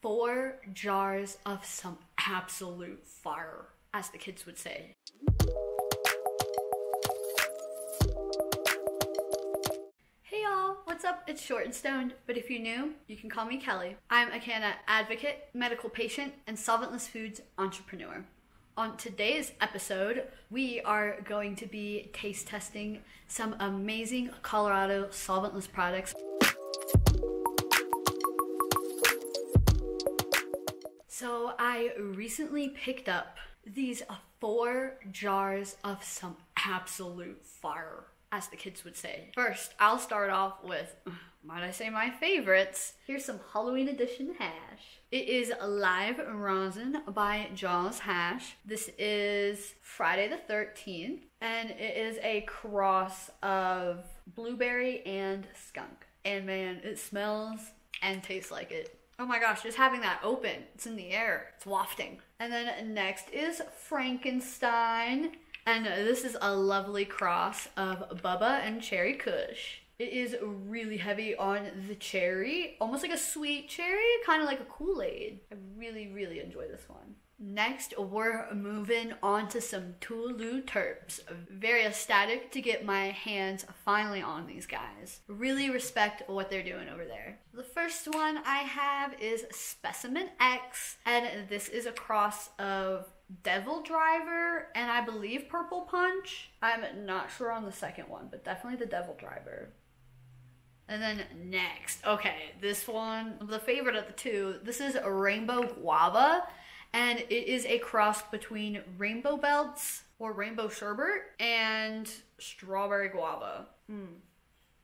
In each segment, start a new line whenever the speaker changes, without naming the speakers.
four jars of some absolute fire, as the kids would say. Hey y'all, what's up? It's Short and Stoned, but if you're new, you can call me Kelly. I'm a Canna advocate, medical patient, and solventless foods entrepreneur. On today's episode, we are going to be taste testing some amazing Colorado solventless products. So, I recently picked up these four jars of some absolute fire, as the kids would say. First, I'll start off with, might I say, my favorites. Here's some Halloween edition hash. It is Live Rosin by Jaws Hash. This is Friday the 13th, and it is a cross of blueberry and skunk. And man, it smells and tastes like it. Oh my gosh, just having that open, it's in the air, it's wafting. And then next is Frankenstein. And this is a lovely cross of Bubba and Cherry Kush. It is really heavy on the cherry, almost like a sweet cherry, kind of like a Kool Aid. I really, really enjoy this one. Next, we're moving on to some Tulu Terps. Very ecstatic to get my hands finally on these guys. Really respect what they're doing over there. The first one I have is Specimen X, and this is a cross of Devil Driver and I believe Purple Punch. I'm not sure on the second one, but definitely the Devil Driver. And then next, okay, this one, the favorite of the two, this is Rainbow Guava and it is a cross between rainbow belts or rainbow sherbet and strawberry guava. Mm.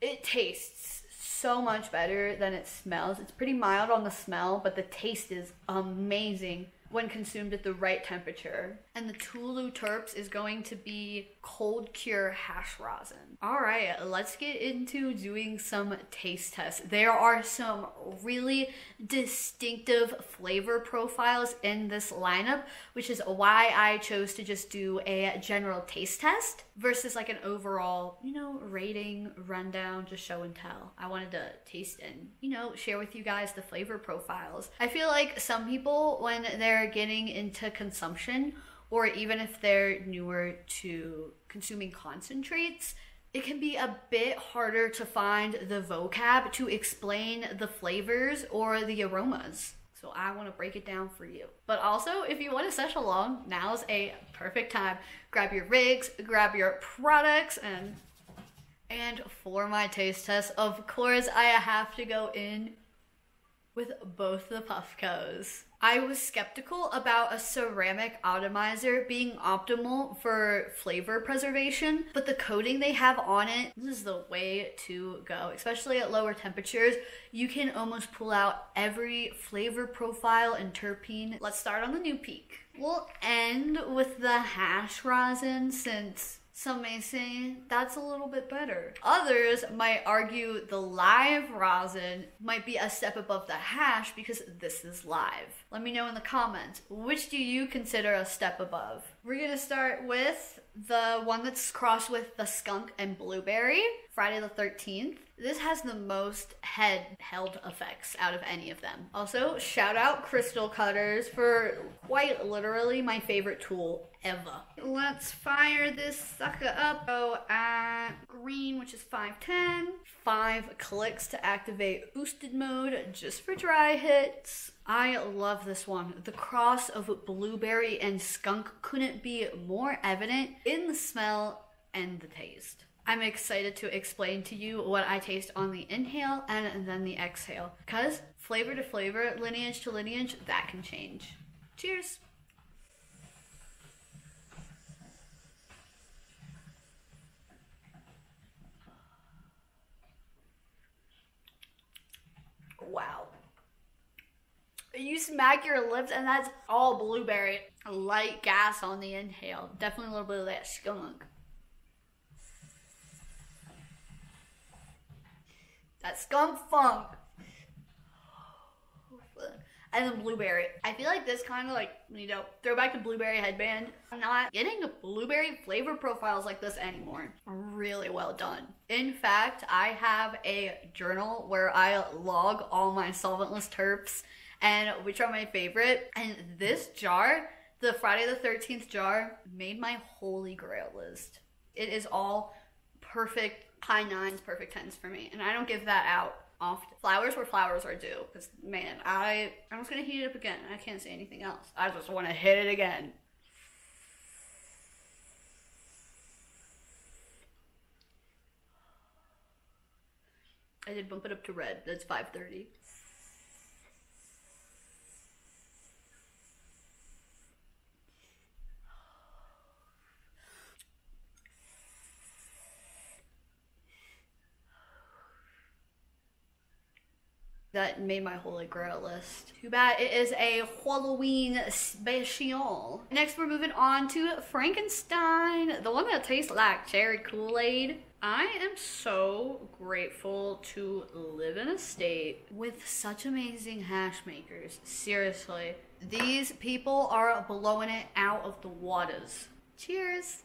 It tastes so much better than it smells. It's pretty mild on the smell, but the taste is amazing when consumed at the right temperature. And the Tulu Terps is going to be cold cure hash rosin. All right, let's get into doing some taste tests. There are some really distinctive flavor profiles in this lineup, which is why I chose to just do a general taste test versus like an overall, you know, rating, rundown, just show and tell. I wanted to taste and, you know, share with you guys the flavor profiles. I feel like some people, when they're getting into consumption, or even if they're newer to consuming concentrates, it can be a bit harder to find the vocab to explain the flavors or the aromas. So I want to break it down for you. But also, if you want to sesh along, now's a perfect time. Grab your rigs, grab your products, and and for my taste test, of course, I have to go in with both the Puffcos. I was skeptical about a ceramic atomizer being optimal for flavor preservation, but the coating they have on it, this is the way to go, especially at lower temperatures. You can almost pull out every flavor profile and terpene. Let's start on the new peak. We'll end with the hash rosin since some may say that's a little bit better. Others might argue the live rosin might be a step above the hash because this is live. Let me know in the comments, which do you consider a step above? We're gonna start with the one that's crossed with the skunk and blueberry, Friday the 13th. This has the most head held effects out of any of them. Also, shout out Crystal Cutters for quite literally my favorite tool ever. Let's fire this sucker up. Go at green, which is 510. Five clicks to activate boosted mode just for dry hits. I love this one. The cross of blueberry and skunk couldn't be more evident in the smell and the taste. I'm excited to explain to you what I taste on the inhale and then the exhale. Because flavor to flavor, lineage to lineage, that can change. Cheers! Wow. You smack your lips and that's all blueberry. Light gas on the inhale. Definitely a little bit of that skunk. That skunk funk. And then blueberry. I feel like this kind of like, you know, throwback to blueberry headband. I'm not getting blueberry flavor profiles like this anymore. Really well done. In fact, I have a journal where I log all my solventless terps and which are my favorite. And this jar, the Friday the 13th jar, made my holy grail list. It is all perfect high nines, perfect tens for me. And I don't give that out often. Flowers where flowers are due. Because, man, I, I'm just going to heat it up again. I can't say anything else. I just want to hit it again. I did bump it up to red. That's 530. That made my holy grail list. Too bad it is a Halloween special. Next, we're moving on to Frankenstein, the one that tastes like cherry Kool-Aid. I am so grateful to live in a state with such amazing hash makers. Seriously, these people are blowing it out of the waters. Cheers.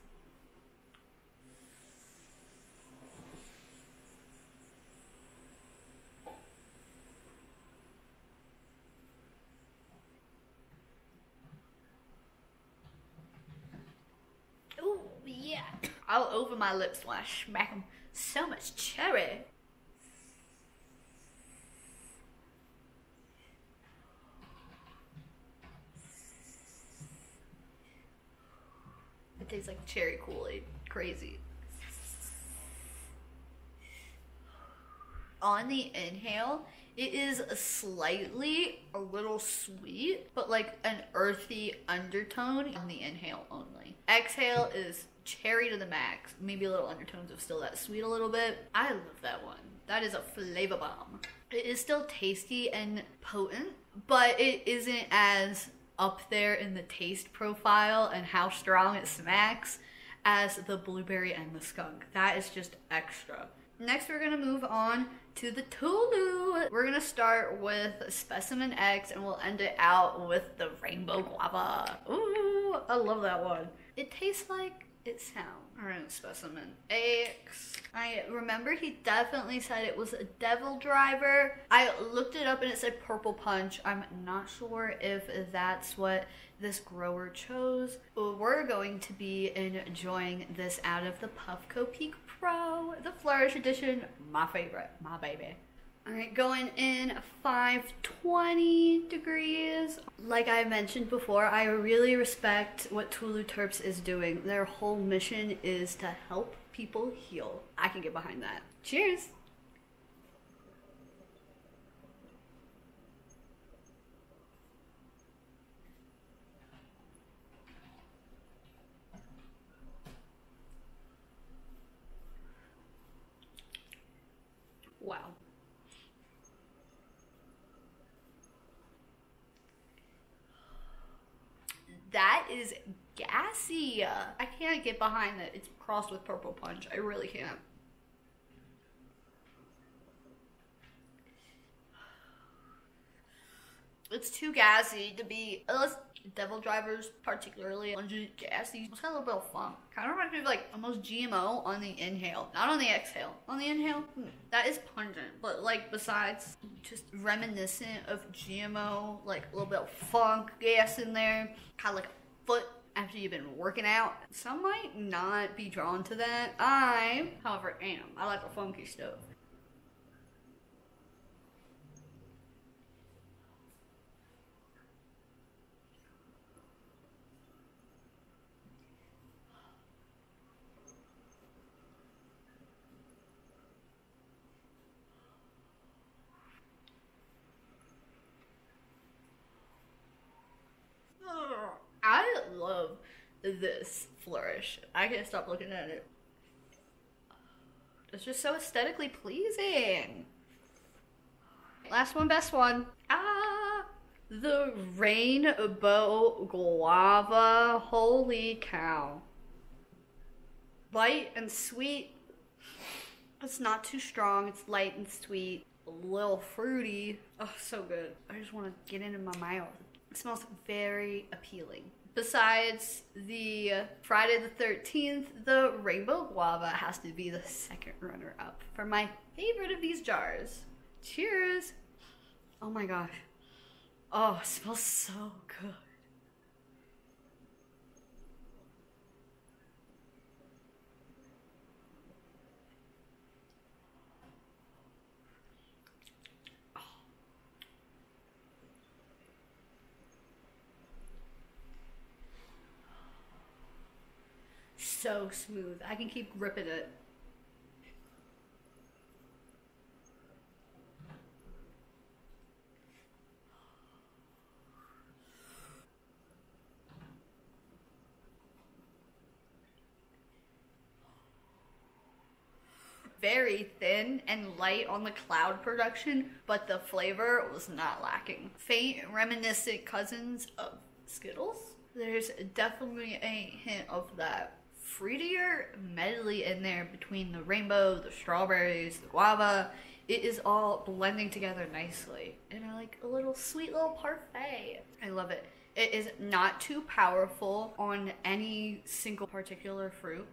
All over my lips when I smack them. So much cherry. It tastes like cherry Kool-Aid. Crazy. On the inhale, it is slightly a little sweet, but like an earthy undertone on the inhale only. Exhale is cherry to the max. Maybe a little undertones of still that sweet a little bit. I love that one. That is a flavor bomb. It is still tasty and potent, but it isn't as up there in the taste profile and how strong it smacks as the blueberry and the skunk. That is just extra. Next, we're gonna move on to the Tulu. We're gonna start with Specimen X and we'll end it out with the Rainbow Guava. Ooh, I love that one. It tastes like it sound around specimen X. I remember he definitely said it was a devil driver. I looked it up and it said purple punch. I'm not sure if that's what this grower chose. We're going to be enjoying this out of the Puffco Peak Pro, the Flourish Edition, my favorite, my baby. All right, going in 520 degrees. Like I mentioned before, I really respect what Tulu Terps is doing. Their whole mission is to help people heal. I can get behind that. Cheers! Wow. that is gassy. I can't get behind that it's crossed with Purple Punch. I really can't. It's too gassy to be, unless Devil Drivers, particularly gassy. It's got a little bit of funk. Kind of reminds me of like almost GMO on the inhale, not on the exhale. On the inhale, that is pungent, but like besides, just reminiscent of GMO, like a little bit of funk, gas in there, kind of like foot after you've been working out. Some might not be drawn to that. I, however, am. I like the funky stuff. I love this flourish. I can't stop looking at it. It's just so aesthetically pleasing. Last one, best one. Ah, the rainbow guava. Holy cow. Light and sweet. It's not too strong. It's light and sweet. A little fruity. Oh, so good. I just want to get it in my mouth. It smells very appealing. Besides the Friday the 13th, the Rainbow Guava has to be the second runner up for my favorite of these jars. Cheers! Oh my gosh. Oh, it smells so good. So smooth. I can keep gripping it. very thin and light on the cloud production, but the flavor was not lacking. Faint, reminiscent cousins of Skittles. There's definitely a hint of that fruitier medley in there between the rainbow, the strawberries, the guava. It is all blending together nicely in a, like a little sweet little parfait. I love it. It is not too powerful on any single particular fruit.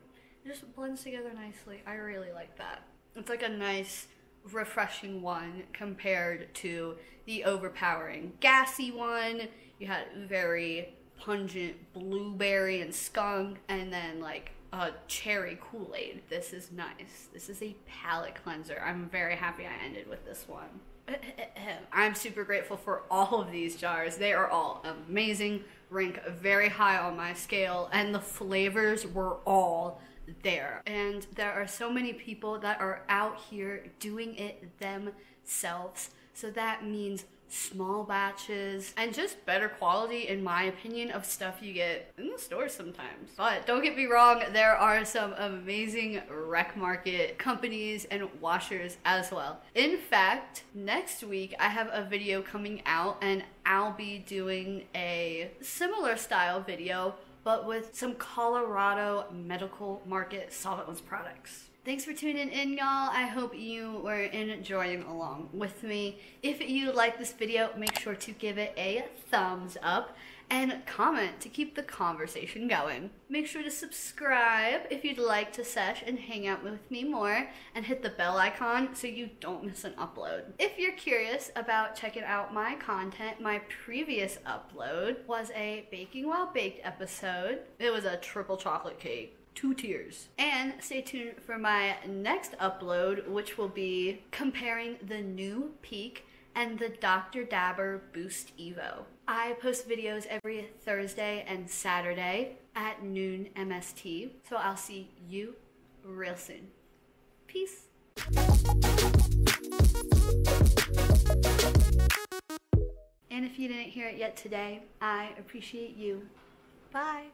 It just blends together nicely. I really like that. It's like a nice, refreshing one compared to the overpowering, gassy one. You had very pungent blueberry and skunk, and then like a cherry Kool Aid. This is nice. This is a palate cleanser. I'm very happy I ended with this one. I'm super grateful for all of these jars. They are all amazing, rank very high on my scale, and the flavors were all there. And there are so many people that are out here doing it themselves. So that means small batches, and just better quality, in my opinion, of stuff you get in the store sometimes. But don't get me wrong, there are some amazing rec market companies and washers as well. In fact, next week I have a video coming out, and I'll be doing a similar style video but with some Colorado medical market solventless products. Thanks for tuning in, y'all. I hope you were enjoying along with me. If you like this video, make sure to give it a thumbs up and comment to keep the conversation going. Make sure to subscribe if you'd like to sesh and hang out with me more, and hit the bell icon so you don't miss an upload. If you're curious about checking out my content, my previous upload was a Baking While Baked episode. It was a triple chocolate cake two tiers. And stay tuned for my next upload, which will be comparing the new Peak and the Dr. Dabber Boost Evo. I post videos every Thursday and Saturday at noon MST, so I'll see you real soon. Peace. And if you didn't hear it yet today, I appreciate you. Bye.